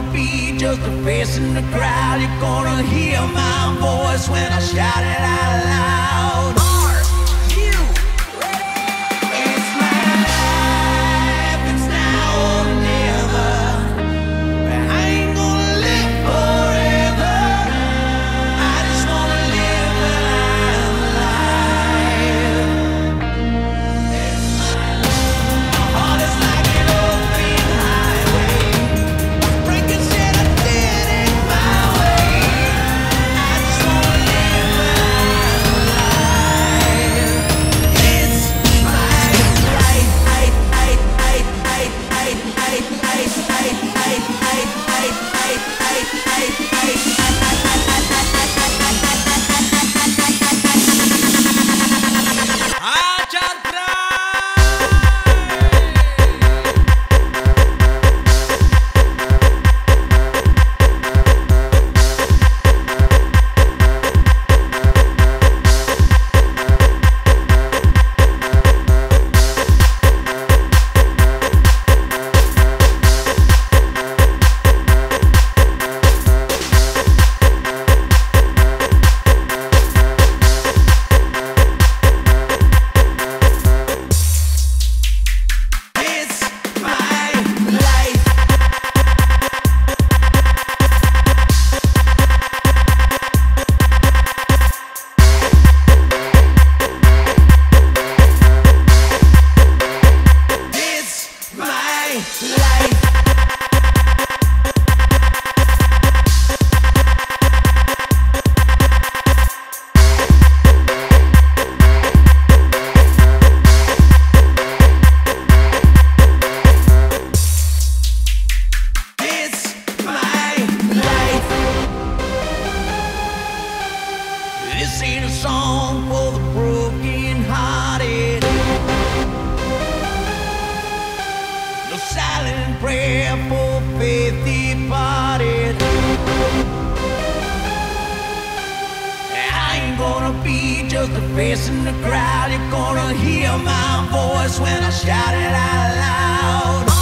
gonna be just a face in the crowd. You're gonna hear my voice when I shout it out loud. gonna be just a face in the crowd. You're gonna hear my voice when I shout it out loud.